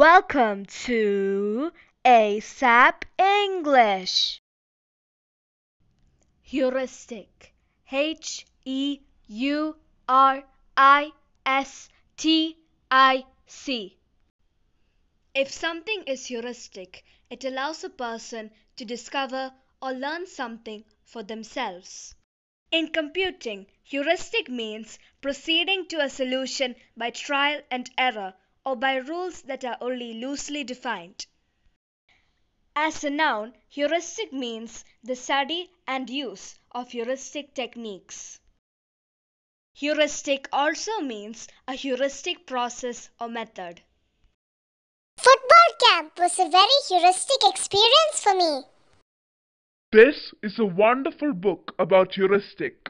Welcome to ASAP English. Heuristic H E U R I S T I C. If something is heuristic, it allows a person to discover or learn something for themselves. In computing, heuristic means proceeding to a solution by trial and error or by rules that are only loosely defined. As a noun, heuristic means the study and use of heuristic techniques. Heuristic also means a heuristic process or method. Football camp was a very heuristic experience for me. This is a wonderful book about heuristic.